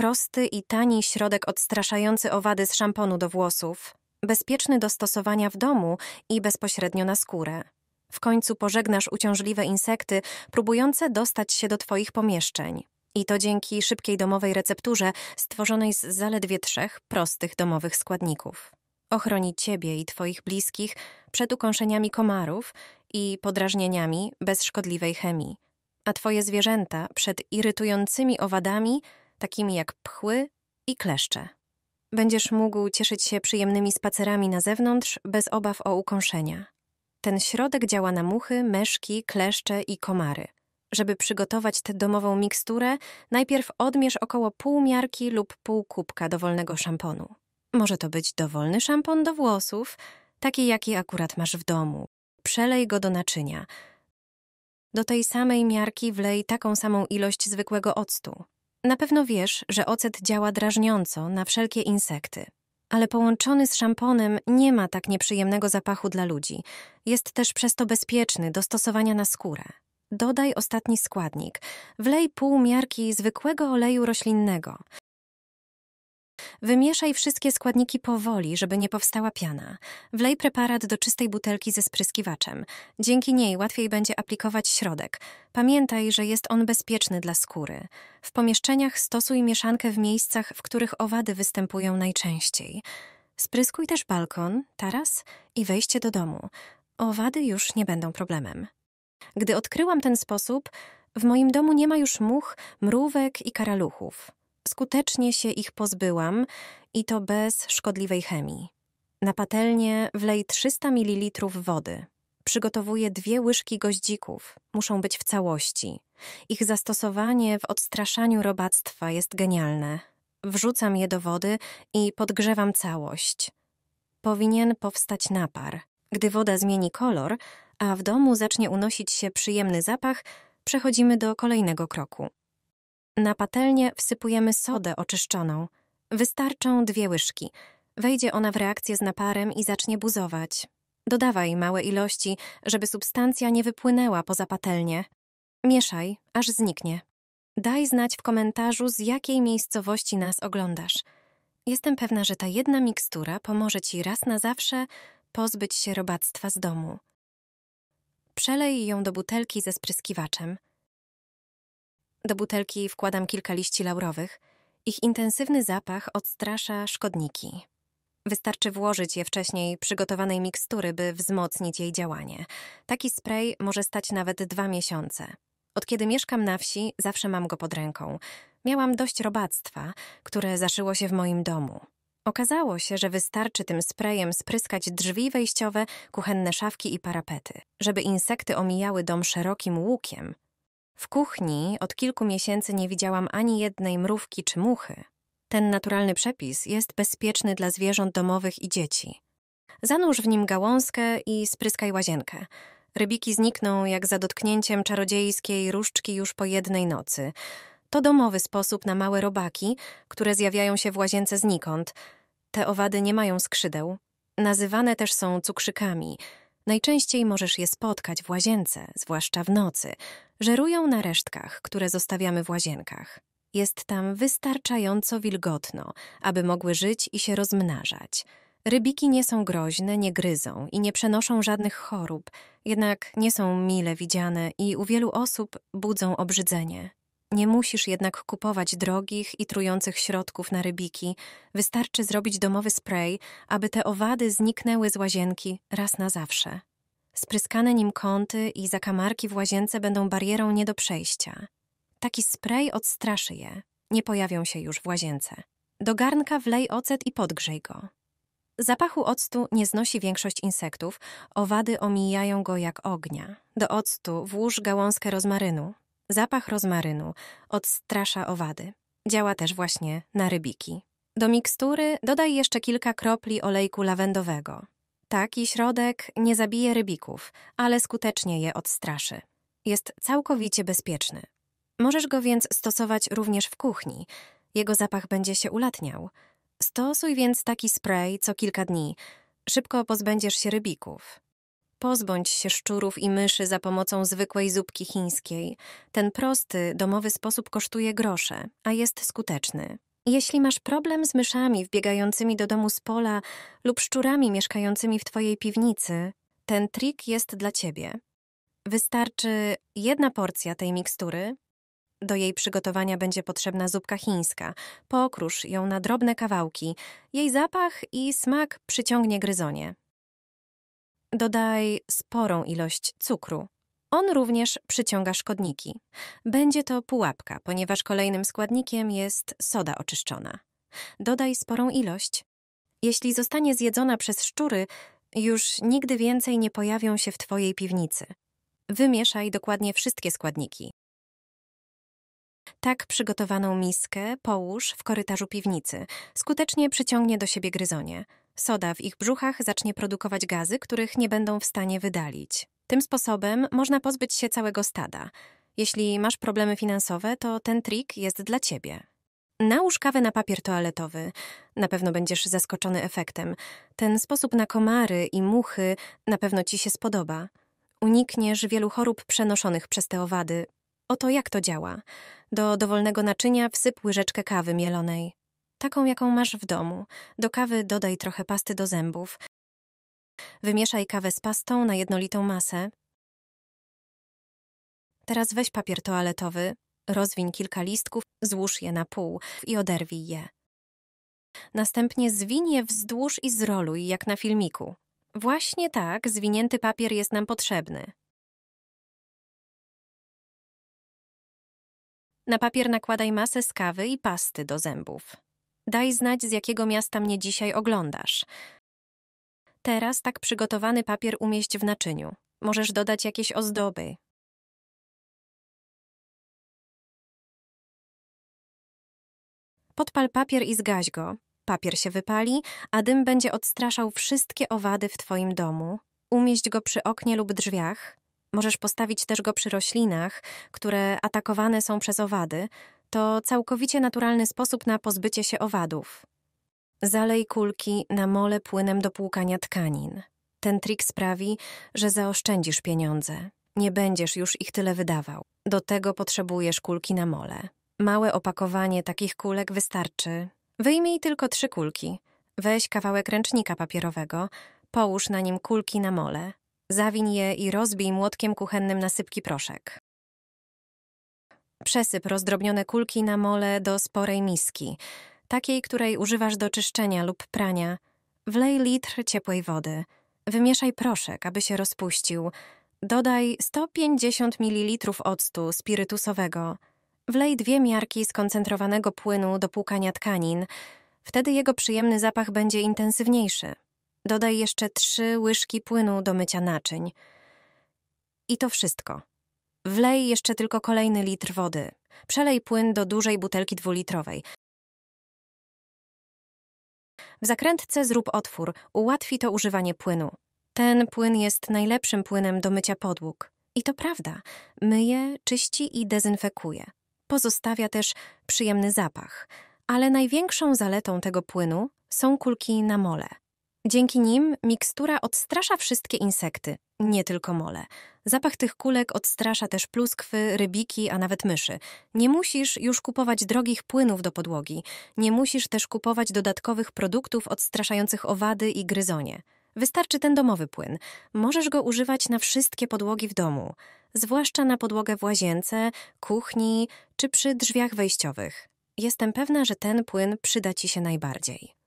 prosty i tani środek odstraszający owady z szamponu do włosów, bezpieczny do stosowania w domu i bezpośrednio na skórę. W końcu pożegnasz uciążliwe insekty próbujące dostać się do Twoich pomieszczeń. I to dzięki szybkiej domowej recepturze stworzonej z zaledwie trzech prostych domowych składników. Ochroni Ciebie i Twoich bliskich przed ukąszeniami komarów i podrażnieniami bez szkodliwej chemii, a Twoje zwierzęta przed irytującymi owadami, takimi jak pchły i kleszcze. Będziesz mógł cieszyć się przyjemnymi spacerami na zewnątrz bez obaw o ukąszenia. Ten środek działa na muchy, meszki, kleszcze i komary. Żeby przygotować tę domową miksturę, najpierw odmierz około pół miarki lub pół kubka dowolnego szamponu. Może to być dowolny szampon do włosów, taki jaki akurat masz w domu. Przelej go do naczynia. Do tej samej miarki wlej taką samą ilość zwykłego octu. Na pewno wiesz, że ocet działa drażniąco na wszelkie insekty. Ale połączony z szamponem nie ma tak nieprzyjemnego zapachu dla ludzi. Jest też przez to bezpieczny do stosowania na skórę. Dodaj ostatni składnik. Wlej pół miarki zwykłego oleju roślinnego. Wymieszaj wszystkie składniki powoli, żeby nie powstała piana. Wlej preparat do czystej butelki ze spryskiwaczem. Dzięki niej łatwiej będzie aplikować środek. Pamiętaj, że jest on bezpieczny dla skóry. W pomieszczeniach stosuj mieszankę w miejscach, w których owady występują najczęściej. Spryskuj też balkon, taras i wejście do domu. Owady już nie będą problemem. Gdy odkryłam ten sposób, w moim domu nie ma już much, mrówek i karaluchów. Skutecznie się ich pozbyłam i to bez szkodliwej chemii. Na patelnię wlej 300 ml wody. Przygotowuję dwie łyżki goździków. Muszą być w całości. Ich zastosowanie w odstraszaniu robactwa jest genialne. Wrzucam je do wody i podgrzewam całość. Powinien powstać napar. Gdy woda zmieni kolor, a w domu zacznie unosić się przyjemny zapach, przechodzimy do kolejnego kroku. Na patelnię wsypujemy sodę oczyszczoną. Wystarczą dwie łyżki. Wejdzie ona w reakcję z naparem i zacznie buzować. Dodawaj małe ilości, żeby substancja nie wypłynęła poza patelnię. Mieszaj, aż zniknie. Daj znać w komentarzu, z jakiej miejscowości nas oglądasz. Jestem pewna, że ta jedna mikstura pomoże Ci raz na zawsze pozbyć się robactwa z domu. Przelej ją do butelki ze spryskiwaczem. Do butelki wkładam kilka liści laurowych. Ich intensywny zapach odstrasza szkodniki. Wystarczy włożyć je wcześniej przygotowanej mikstury, by wzmocnić jej działanie. Taki spray może stać nawet dwa miesiące. Od kiedy mieszkam na wsi, zawsze mam go pod ręką. Miałam dość robactwa, które zaszyło się w moim domu. Okazało się, że wystarczy tym sprayem spryskać drzwi wejściowe, kuchenne szafki i parapety, żeby insekty omijały dom szerokim łukiem. W kuchni od kilku miesięcy nie widziałam ani jednej mrówki czy muchy. Ten naturalny przepis jest bezpieczny dla zwierząt domowych i dzieci. Zanurz w nim gałązkę i spryskaj łazienkę. Rybiki znikną jak za dotknięciem czarodziejskiej różdżki już po jednej nocy. To domowy sposób na małe robaki, które zjawiają się w łazience znikąd. Te owady nie mają skrzydeł. Nazywane też są cukrzykami. Najczęściej możesz je spotkać w łazience, zwłaszcza w nocy. Żerują na resztkach, które zostawiamy w łazienkach. Jest tam wystarczająco wilgotno, aby mogły żyć i się rozmnażać. Rybiki nie są groźne, nie gryzą i nie przenoszą żadnych chorób, jednak nie są mile widziane i u wielu osób budzą obrzydzenie. Nie musisz jednak kupować drogich i trujących środków na rybiki. Wystarczy zrobić domowy spray, aby te owady zniknęły z łazienki raz na zawsze. Spryskane nim kąty i zakamarki w łazience będą barierą nie do przejścia. Taki spray odstraszy je. Nie pojawią się już w łazience. Do garnka wlej ocet i podgrzej go. Zapachu octu nie znosi większość insektów, owady omijają go jak ognia. Do octu włóż gałązkę rozmarynu. Zapach rozmarynu odstrasza owady. Działa też właśnie na rybiki. Do mikstury dodaj jeszcze kilka kropli olejku lawendowego. Taki środek nie zabije rybików, ale skutecznie je odstraszy. Jest całkowicie bezpieczny. Możesz go więc stosować również w kuchni. Jego zapach będzie się ulatniał. Stosuj więc taki spray co kilka dni. Szybko pozbędziesz się rybików. Pozbądź się szczurów i myszy za pomocą zwykłej zupki chińskiej. Ten prosty, domowy sposób kosztuje grosze, a jest skuteczny. Jeśli masz problem z myszami wbiegającymi do domu z pola lub szczurami mieszkającymi w twojej piwnicy, ten trik jest dla ciebie. Wystarczy jedna porcja tej mikstury. Do jej przygotowania będzie potrzebna zupka chińska. Pokrusz ją na drobne kawałki. Jej zapach i smak przyciągnie gryzonie. Dodaj sporą ilość cukru. On również przyciąga szkodniki. Będzie to pułapka, ponieważ kolejnym składnikiem jest soda oczyszczona. Dodaj sporą ilość. Jeśli zostanie zjedzona przez szczury, już nigdy więcej nie pojawią się w Twojej piwnicy. Wymieszaj dokładnie wszystkie składniki. Tak przygotowaną miskę połóż w korytarzu piwnicy. Skutecznie przyciągnie do siebie gryzonie. Soda w ich brzuchach zacznie produkować gazy, których nie będą w stanie wydalić. Tym sposobem można pozbyć się całego stada. Jeśli masz problemy finansowe, to ten trik jest dla ciebie. Nałóż kawę na papier toaletowy. Na pewno będziesz zaskoczony efektem. Ten sposób na komary i muchy na pewno ci się spodoba. Unikniesz wielu chorób przenoszonych przez te owady. Oto jak to działa. Do dowolnego naczynia wsyp łyżeczkę kawy mielonej. Taką, jaką masz w domu. Do kawy dodaj trochę pasty do zębów. Wymieszaj kawę z pastą na jednolitą masę. Teraz weź papier toaletowy, rozwiń kilka listków, złóż je na pół i oderwij je. Następnie zwiń je wzdłuż i zroluj, jak na filmiku. Właśnie tak zwinięty papier jest nam potrzebny. Na papier nakładaj masę z kawy i pasty do zębów. Daj znać, z jakiego miasta mnie dzisiaj oglądasz. Teraz tak przygotowany papier umieść w naczyniu. Możesz dodać jakieś ozdoby. Podpal papier i zgaś go. Papier się wypali, a dym będzie odstraszał wszystkie owady w Twoim domu. Umieść go przy oknie lub drzwiach. Możesz postawić też go przy roślinach, które atakowane są przez owady. To całkowicie naturalny sposób na pozbycie się owadów. Zalej kulki na mole płynem do płukania tkanin. Ten trik sprawi, że zaoszczędzisz pieniądze. Nie będziesz już ich tyle wydawał. Do tego potrzebujesz kulki na mole. Małe opakowanie takich kulek wystarczy. Wyjmij tylko trzy kulki. Weź kawałek ręcznika papierowego, połóż na nim kulki na mole. Zawin je i rozbij młotkiem kuchennym na sypki proszek. Przesyp rozdrobnione kulki na mole do sporej miski takiej, której używasz do czyszczenia lub prania. Wlej litr ciepłej wody. Wymieszaj proszek, aby się rozpuścił. Dodaj 150 ml octu spirytusowego. Wlej dwie miarki skoncentrowanego płynu do płukania tkanin. Wtedy jego przyjemny zapach będzie intensywniejszy. Dodaj jeszcze trzy łyżki płynu do mycia naczyń. I to wszystko. Wlej jeszcze tylko kolejny litr wody. Przelej płyn do dużej butelki dwulitrowej. W zakrętce zrób otwór, ułatwi to używanie płynu. Ten płyn jest najlepszym płynem do mycia podłóg. I to prawda, myje, czyści i dezynfekuje. Pozostawia też przyjemny zapach. Ale największą zaletą tego płynu są kulki na mole. Dzięki nim mikstura odstrasza wszystkie insekty, nie tylko mole. Zapach tych kulek odstrasza też pluskwy, rybiki, a nawet myszy. Nie musisz już kupować drogich płynów do podłogi. Nie musisz też kupować dodatkowych produktów odstraszających owady i gryzonie. Wystarczy ten domowy płyn. Możesz go używać na wszystkie podłogi w domu, zwłaszcza na podłogę w łazience, kuchni czy przy drzwiach wejściowych. Jestem pewna, że ten płyn przyda Ci się najbardziej.